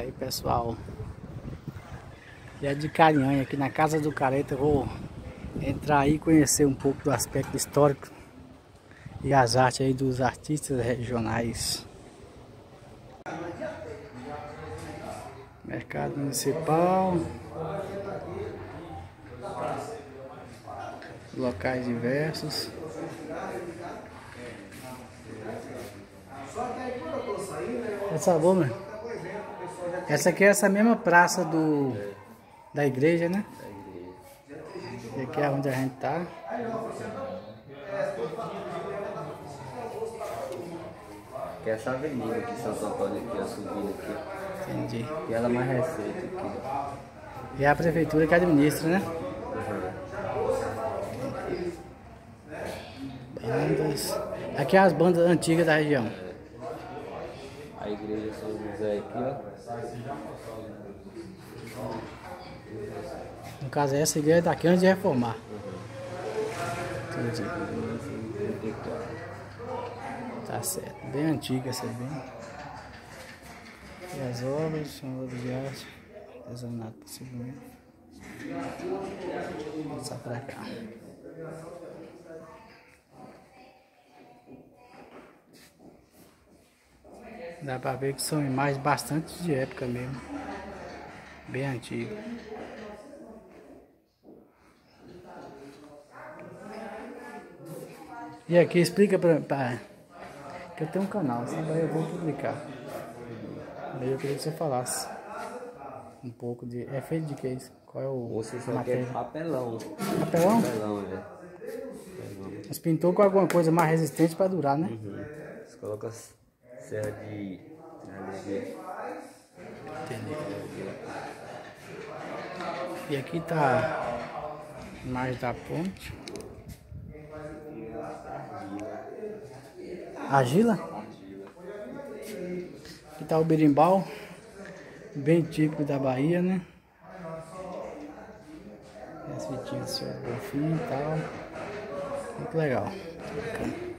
Aí pessoal, é de Carinhanha, aqui na Casa do Careta, eu vou entrar aí e conhecer um pouco do aspecto histórico e as artes aí dos artistas regionais. Mercado Municipal. Locais diversos. Essa boa, meu. Essa aqui é essa mesma praça do da igreja, né? E aqui é onde a gente tá. Que é essa avenida aqui, Santo Antônio aqui, a subida aqui. Entendi. E ela é mais recente aqui. E é a prefeitura que administra, né? Bandas. Aqui é as bandas antigas da região. A igreja São José aqui, ó. No caso, essa igreja daqui antes de reformar. Entendi. 34. Tá certo. Bem antiga essa bem. E as obras, são obras de arte, artesanato possivelmente. Vou passar pra cá. Dá pra ver que são imagens bastante de época mesmo. Bem antiga. E aqui explica pra, pra que eu tenho um canal, senão eu vou publicar. Aí eu queria que você falasse um pouco de. É feito de que isso? Qual é o. Você só quer papelão. Papelão? Papelão, né? Mas pintou com alguma coisa mais resistente pra durar, né? Uhum. Você coloca serra serra de. Entendi. E aqui tá mais da ponte. Agila? Aqui tá o berimbau, bem típico da Bahia, né? As fitinhas do senhor Bonfim e tal. Muito legal. Bacana.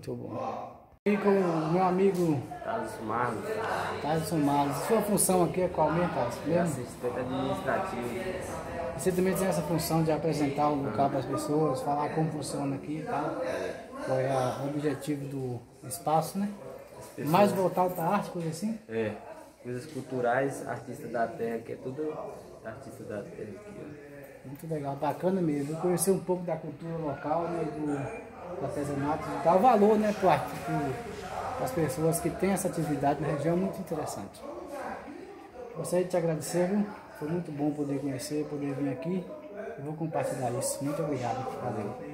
Muito bom. E com o meu amigo Carlos Marlos, Thaleson Malos. Sua função aqui é qual mesmo, Thaleson? é Mesmo? assistente administrativo. Você também tem essa função de apresentar o local para as pessoas, falar como funciona aqui e tal. Qual é o objetivo do espaço, né? Mais voltado para arte, coisa assim? É, coisas culturais, artista da terra, que é tudo artista da terra aqui, ó. Muito legal, bacana mesmo. Eu conhecer um pouco da cultura local, né, do, do artesanato, dar valor né, para as pessoas que têm essa atividade na região, muito interessante. Gostaria de te agradecer? Foi muito bom poder conhecer, poder vir aqui. Eu vou compartilhar isso. Muito obrigado. Valeu.